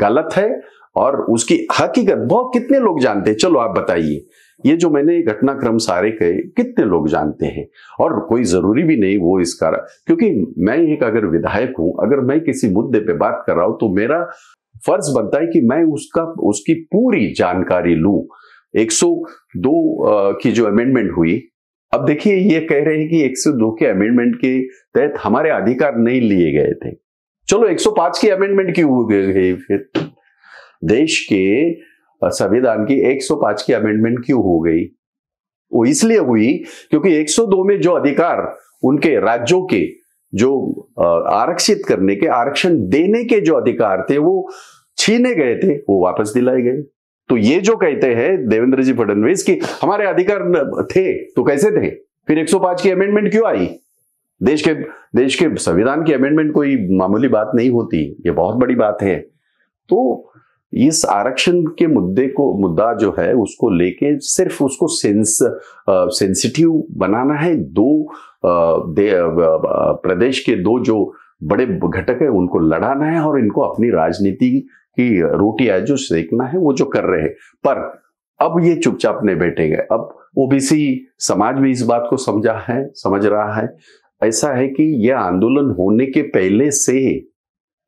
गलत है। और उसकी हकीकत, बहुत कितने लोग जानते हैं? चलो आप बताइए। ये जो मैंने घटनाक्रम सारे कहे, कितने लोग जानते हैं? और कोई ज़रूरी भी नहीं वो इसका क्योंकि मैं एक अगर विधायक हूँ, अगर मैं किसी मुद्दे पे बात कर रहा हूँ तो मेरा फ़र्ज़ बनता है कि मैं उसका, उसकी पूरी जानकारी लू। 102 की जो अमेंडमेंट हुई, अब देखिए ये कह रहे हैं कि 102 के अमेंडमेंट के तहत हमारे अधिकार नहीं लिए गए थे। चलो 105 की अमेंडमेंट क्यों गई फिर? देश के संविधान की 105 की अमेंडमेंट क्यों हो गई? वो इसलिए हुई क्योंकि 102 में जो अधिकार उनके राज्यों के, जो आरक्षित करने के, आरक्षण देने के जो अधिकार थे, वो छीने गए थे, वो वापस दिलाए गए। तो ये जो कहते हैं देवेंद्र जी फडणवीस की हमारे अधिकार थे तो कैसे थे? फिर 105 की अमेंडमेंट क्यों आई? देश के देश के संविधान की अमेंडमेंट कोई मामूली बात नहीं होती, ये बहुत बड़ी बात है। तो इस आरक्षण के मुद्दे को, मुद्दा जो है, उसको लेके सिर्फ़ उसको सेंस सेंसिटिव बनाना है। दो प्रदेश के दो जो बड़े घटक है, उनको लड़ाना है और इनको अपनी राजनीति की रोटी है जो सेकना है, वो जो कर रहे हैं। पर अब ये चुपचाप नहीं बैठेंगे। अब ओबीसी समाज भी इस बात को समझा है, समझ रहा है। ऐसा है कि यह आंदोलन होने के पहले से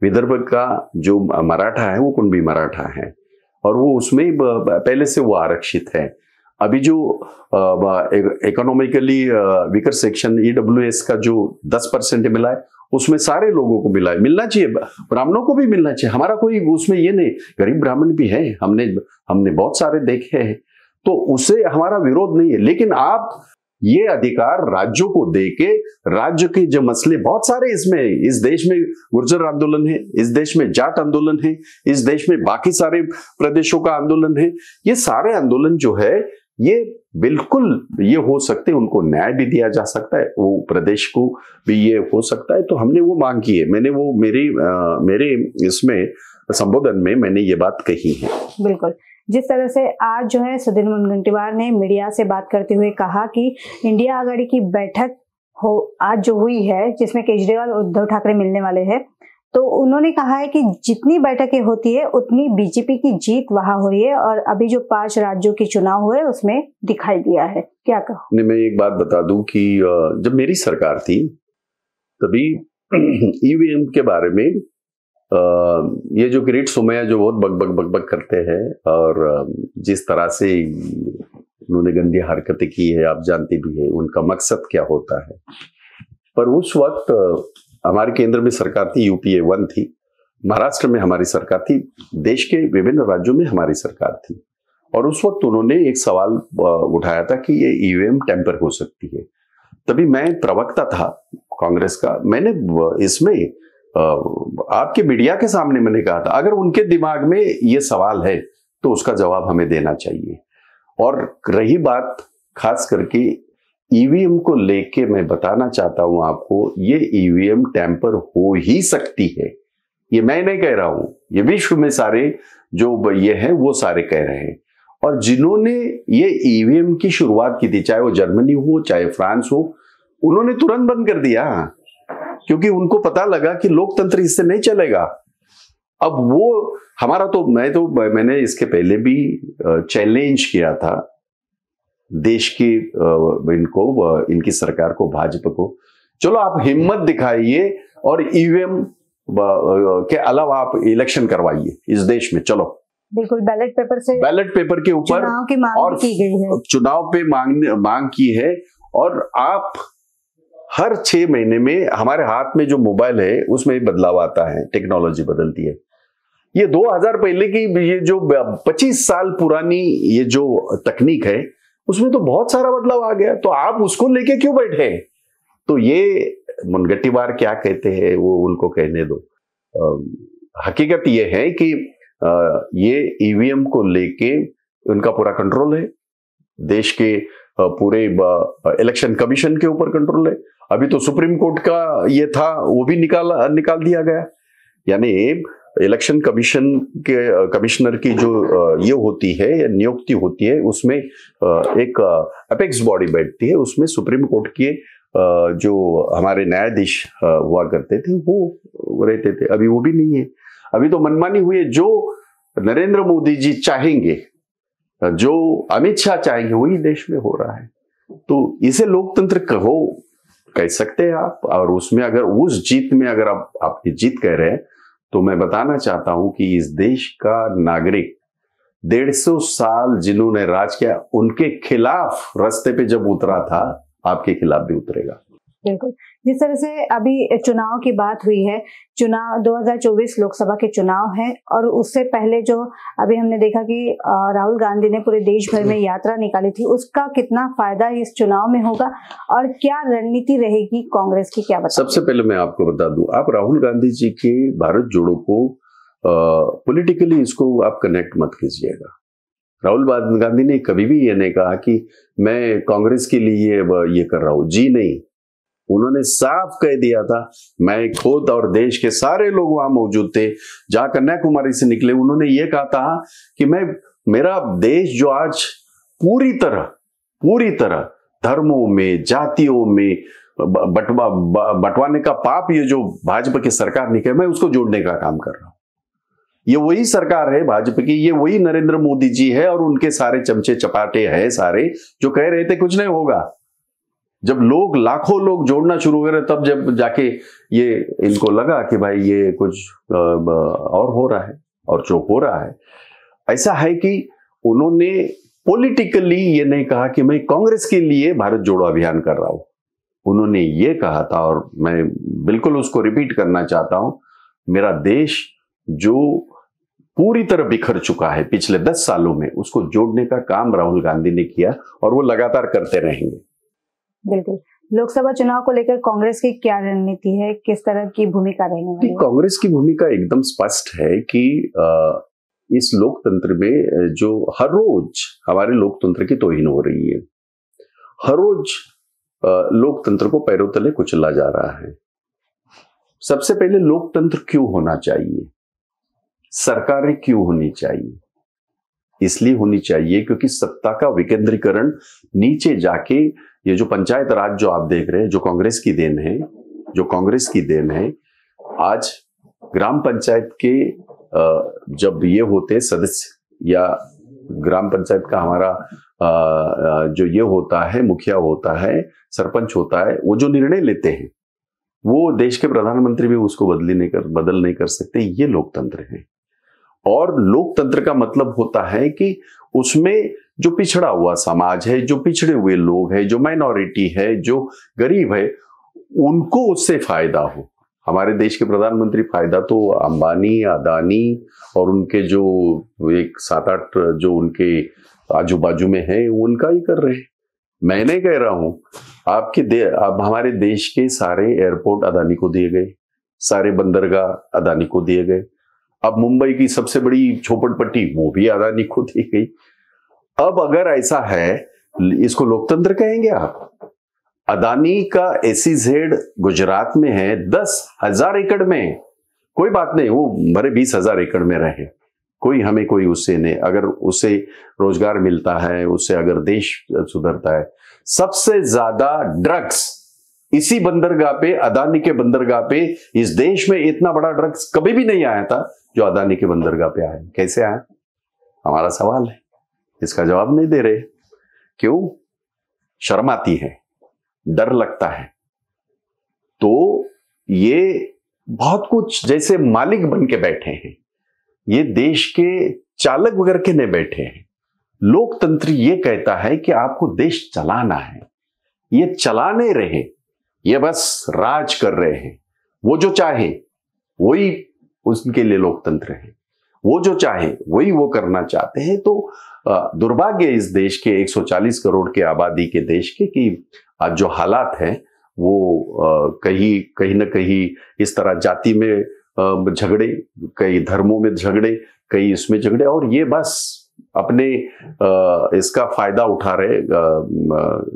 विदर्भ का जो मराठा है, वो कुंभी मराठा है। और वो उसमें पहले से वो आरक्षित है। अभी जो इकोनॉमिकली वीकर सेक्शन ईडब्ल्यू का जो 10 परसेंट मिला है, उसमें सारे लोगों को मिला है। मिलना चाहिए ब्राह्मणों को भी मिलना चाहिए। हमारा कोई उसमें ये नहीं, गरीब ब्राह्मण भी है, हमने हमने बहुत सारे देखे हैं। तो उससे हमारा विरोध नहीं है। लेकिन आप ये अधिकार राज्यों को दे के राज्य के जो मसले बहुत सारे इसमें इस देश में गुर्जर आंदोलन है इस देश में जाट आंदोलन है इस देश में बाकी सारे प्रदेशों का आंदोलन है। ये सारे आंदोलन जो है ये बिल्कुल ये हो सकते हैं उनको न्याय भी दिया जा सकता है वो प्रदेश को भी ये हो सकता है। तो हमने वो मांग की है मैंने वो मेरी आ, मेरे इसमें संबोधन में मैंने ये बात कही है। बिल्कुल। जिस तरह से आज जो है सुधीर मुनगंटीवार ने मीडिया से बात करते हुए कहा कि इंडिया आघाड़ी की बैठक हो, आज जो हुई है, जिसमें केजरीवाल उद्धव ठाकरे मिलने वाले हैं तो उन्होंने कहा है कि जितनी बैठकें होती है, उतनी बीजेपी की जीत वहाँ हो रही है और अभी जो पाँच राज्यों के चुनाव हुए, उसमें दिखाई दिया है। क्या कहो? नहीं, मैं एक बात बता दूँ कि जब मेरी सरकार थी, तभी ईवीएम के बारे में ये जो किरीट सुमैया जो बहुत बग बग बग बग करते हैं और जिस तरह से उन्होंने गंदी हरकतें की है, आप जानते भी है, उनका मकसद क्या होता है? पर उस वक्त हमारे केंद्र में सरकार थी, यूपीए वन थी। महाराष्ट्र में हमारी सरकार थी, देश के विभिन्न राज्यों में हमारी सरकार थी। और उस वक्त उन्होंने एक सवाल उठाया था कि ये ईवीएम टेम्पर हो सकती है। तभी मैं प्रवक्ता था कांग्रेस का। मैंने इसमें आपके मीडिया के सामने मैंने कहा था, अगर उनके दिमाग में ये सवाल है तो उसका जवाब हमें देना चाहिए। और रही बात खास करके ईवीएम को लेके मैं बताना चाहता हूँ आपको, ये ईवीएम टैंपर हो ही सकती है। ये मैं नहीं कह रहा हूँ, ये विश्व में सारे जो ये है, वो सारे कह रहे हैं। और जिन्होंने ये ईवीएम की शुरुआत की थी, चाहे वो जर्मनी हो, चाहे फ्रांस हो, उन्होंने तुरंत बंद कर दिया। क्योंकि उनको पता लगा कि लोकतंत्र इससे नहीं चलेगा। अब वो हमारा तो मैं तो मैंने इसके पहले भी चैलेंज किया था देश की इनको इनकी सरकार को भाजपा को। चलो आप हिम्मत दिखाइए और ईवीएम के अलावा आप इलेक्शन करवाइए इस देश में। चलो। बिल्कुल बैलेट पेपर से बैलेट पेपर के ऊपर चुनाव की और की गई है। चुनाव पे मांग मांग की है और आप हर छह महीने में हमारे हाथ में जो मोबाइल है उसमें बदलाव आता है टेक्नोलॉजी बदलती है। ये 2000 पहले की ये जो 25 साल पुरानी ये जो तकनीक है उसमें तो बहुत सारा बदलाव आ गया। तो आप उसको लेके क्यों बैठे तो ये मुनगट्टीवार क्या कहते हैं वो उनको कहने दो। आ, हकीकत ये है कि आ, ये ईवीएम को लेके उनका पूरा कंट्रोल है। देश के पूरे इलेक्शन कमीशन के ऊपर कंट्रोल है। अभी तो सुप्रीम कोर्ट का ये था, वो भी निकाल निकाल दिया गया। यानी इलेक्शन कमीशन के, कमिश्नर की जो ये होती है, या नियुक्ति होती है, उसमें एक अपेक्स बॉडी बैठती है, उसमें सुप्रीम कोर्ट के जो हमारे न्यायाधीश हुआ करते थे, वो रहते थे। अभी वो भी नहीं है। अभी तो मनमानी हुई है, जो नरेंद्र मोदी जी चाहेंगे, जो अमित शाह चाहेंगे, वही देश में हो रहा है। तो इसे लोकतंत्र कहो। कह सकते हैं आप, और उसमें अगर, उस जीत में अगर आप, आपकी जीत कह रहे हैं तो मैं बताना चाहता हूँ कि इस देश का नागरिक डेढ़ सौ साल जिन्होंने राज किया, उनके खिलाफ रास्ते पे जब उतरा था, आपके खिलाफ भी उतरेगा। बिल्कुल। जिस तरह से अभी चुनाव की बात हुई है, चुनाव 2024 लोकसभा के चुनाव है और उससे पहले जो अभी हमने देखा कि राहुल गांधी ने पूरे देश भर में यात्रा निकाली थी, उसका कितना फ़ायदा इस चुनाव में होगा और क्या रणनीति रहेगी कांग्रेस की, क्या बता सबसे पहले मैं आपको बता दूँ, आप राहुल गांधी जी के भारत जोड़ो को पॉलिटिकली इसको आप कनेक्ट मत कीजिएगा। राहुल गांधी ने कभी भी ये नहीं कहा कि मैं कांग्रेस के लिए ये कर रहा हूँ। जी नहीं। उन्होंने साफ़ कह दिया था, मैं खुद और देश के सारे लोग वहाँ मौजूद थे। जहाँ कन्याकुमारी से निकले। उन्होंने ये कहा था कि मैं, मेरा देश जो आज पूरी तरह पूरी तरह धर्मों में, जातियों में बटवा बंटवाने का पाप, ये जो भाजपा की सरकार निकले, मैं उसको जोड़ने का काम कर रहा हूँ। ये वही सरकार है भाजपा की, ये वही नरेंद्र मोदी जी है और उनके सारे चमचे, चपाटे हैं सारे, जो कह रहे थे कुछ नहीं होगा। जब लोग, लाखों लोग जोड़ना शुरू हो रहे तब जब जाके ये इनको लगा कि भाई ये कुछ और हो रहा है, और जो हो रहा है। ऐसा है कि उन्होंने पॉलिटिकली ये नहीं कहा कि मैं कांग्रेस के लिए भारत जोड़ो अभियान कर रहा हूँ। उन्होंने ये कहा था और मैं बिल्कुल उसको रिपीट करना चाहता हूँ। मेरा देश जो पूरी तरह बिखर चुका है पिछले दस सालों में, उसको जोड़ने का काम राहुल गांधी ने किया और वो लगातार करते रहेंगे। बिल्कुल। लोकसभा चुनाव को लेकर कांग्रेस की क्या रणनीति है? किस तरह की भूमिका रहने वाली कांग्रेस की भूमिका एकदम स्पष्ट है कि इस लोकतंत्र में जो हर रोज हमारे लोकतंत्र की तोहिन हो रही है हर रोज लोकतंत्र को पैरों तले कुचला जा रहा है। सबसे पहले लोकतंत्र क्यों होना चाहिए? सरकारें क्यों होनी चाहिए? इसलिए होनी चाहिए क्योंकि सत्ता का विकेंद्रीकरण नीचे जाके ये जो पंचायत राज जो आप देख रहे हैं, जो कांग्रेस की देन है, जो कांग्रेस की देन है, आज ग्राम पंचायत के जब ये होते सदस्य या ग्राम पंचायत का हमारा जो ये होता है, मुखिया होता है, सरपंच होता है, वो जो निर्णय लेते हैं, वो देश के प्रधानमंत्री भी उसको बदली नहीं कर, बदल नहीं कर सकते, ये लोकतंत्र है। और लोकतंत्र का मतलब होता है कि उसमें जो पिछड़ा हुआ समाज है, जो पिछड़े हुए लोग हैं, जो माइनॉरिटी है, जो गरीब है, उनको उससे फ़ायदा हो। हमारे देश के प्रधानमंत्री फ़ायदा तो अंबानी, अदानी और उनके जो एक सात आठ जो उनके आजू बाजू में है उनका ही कर रहे हैं। मैं नहीं कह रहा हूँ, आपके दे अब हमारे देश के सारे एयरपोर्ट अदानी को दिए गए, सारे बंदरगाह अदानी को दिए गए। अब मुंबई की सबसे बड़ी झोपड़पट्टी, वो भी अदानी को दी गई। अब अगर ऐसा है, इसको लोकतंत्र कहेंगे आप? अदानी का एसी जेड गुजरात में है, दस हज़ार एकड़ में। कोई बात नहीं, वो भरे बीस हज़ार एकड़ में रहे। कोई हमें, कोई उससे नहीं। अगर उसे रोज़गार मिलता है उससे अगर देश सुधरता है। सबसे ज़्यादा ड्रग्स, इसी बंदरगाह पे, अदानी के बंदरगाह पे, इस देश में इतना बड़ा ड्रग्स कभी भी नहीं आया था, जो अदानी के बंदरगाह पे आए कैसे आए हमारा सवाल है। इसका जवाब नहीं दे रहे। क्यों? शर्म आती है, डर लगता है। तो ये बहुत कुछ जैसे मालिक बन के बैठे हैं। ये देश के चालक वगैरह के नहीं बैठे हैं। लोकतंत्र ये कहता है कि आपको देश चलाना है। ये चलाने रहे, ये बस राज कर रहे हैं। वो जो चाहे, वही उसके लिए लोकतंत्र है। वो जो चाहे, वही वो करना चाहते हैं। तो दुर्भाग्य इस देश के 140 करोड़ के आबादी के देश के कि आज जो हालात हैं, वो कहीं कहीं ना कहीं इस तरह जाति में झगड़े, कई धर्मों में झगड़े, कई इसमें झगड़े, और ये बस अपने इसका फ़ायदा उठा रहे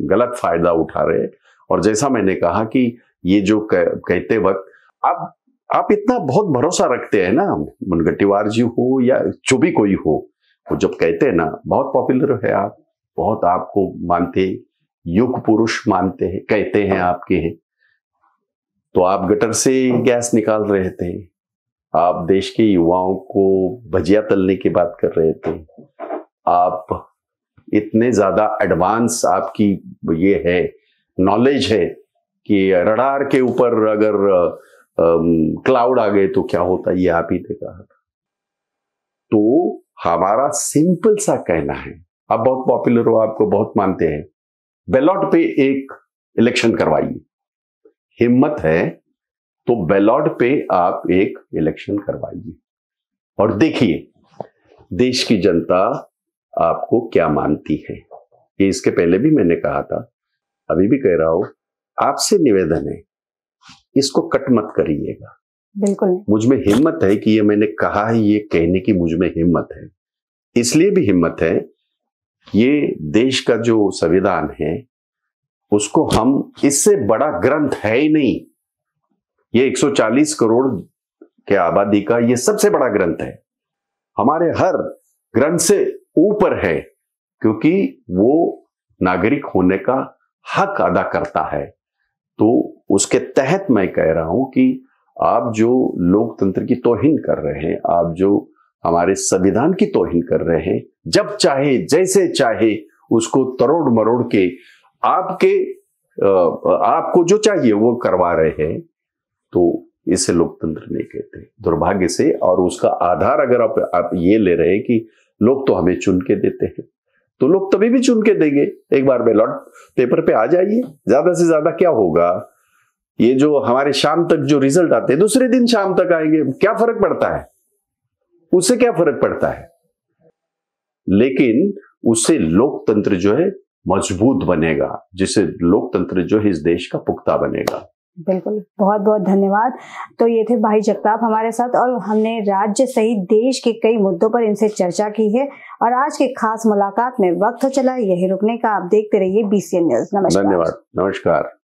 गलत फ़ायदा उठा रहे। और जैसा मैंने कहा कि ये जो कहते वक्त आप आप इतना बहुत भरोसा रखते हैं ना मुनगट्टीवार जी हो या जो भी कोई हो, वो जब कहते हैं ना, बहुत पॉपुलर है आप, बहुत आपको मानते, युग पुरुष मानते हैं, कहते हैं आपके। हैं तो आप गटर से गैस निकाल रहे थे, आप देश के युवाओं को भजिया तलने की बात कर रहे थे, आप इतने ज़्यादा एडवांस आपकी ये है नॉलेज है कि रडार के ऊपर अगर क्लाउड आ गए तो क्या होता ये आप ही ने कहा था तो हमारा सिंपल सा कहना है, आप बहुत पॉपुलर हो, आपको बहुत मानते हैं बैलॉट पे एक इलेक्शन करवाइए। हिम्मत है तो बैलॉट पे आप एक इलेक्शन करवाइए। और देखिए, देश की जनता आपको क्या मानती है? ये इसके पहले भी मैंने कहा था, अभी भी कह रहा हूँ, आपसे निवेदन है इसको कट मत करिएगा। बिल्कुल मुझमें हिम्मत है कि ये मैंने कहा है ये कहने की मुझमें हिम्मत है। इसलिए भी हिम्मत है ये देश का जो संविधान है उसको हम इससे बड़ा ग्रंथ है ही नहीं। ये 140 करोड़ के आबादी का ये सबसे बड़ा ग्रंथ है। हमारे हर ग्रंथ से ऊपर है क्योंकि वो नागरिक होने का हक अदा करता है। तो उसके तहत मैं कह रहा हूँ कि आप जो लोकतंत्र की तोहिन कर रहे हैं आप जो हमारे संविधान की तोहिन कर रहे हैं जब चाहे जैसे चाहे उसको तरोड़ मरोड़ के आपके आपको जो चाहिए वो करवा रहे हैं तो इसे लोकतंत्र नहीं कहते। दुर्भाग्य से और उसका आधार अगर आप, आप ये ले रहे हैं कि लोग तो हमें चुन के देते हैं। तो लोग तभी भी चुन के देंगे, एक बार बैलॉट पेपर पे आ जाइए। ज़्यादा से ज़्यादा क्या होगा? ये जो हमारे शाम तक जो रिज़ल्ट आते हैं, दूसरे दिन शाम तक आएँगे, क्या फ़र्क पड़ता है? उससे क्या फ़र्क पड़ता है? लेकिन उससे लोकतंत्र जो है मज़बूत बनेगा, जिससे लोकतंत्र जो है इस देश का पुख्ता बनेगा। बिल्कुल बहुत बहुत धन्यवाद। तो ये थे भाई जगताप हमारे साथ और हमने राज्य सहित देश के कई मुद्दों पर इनसे चर्चा की है। और आज के खास मुलाकात में वक्त चला यही। रुकने का आप देखते रहिए बीसीएन न्यूज़ नमस्कार। धन्यवाद। नमस्कार।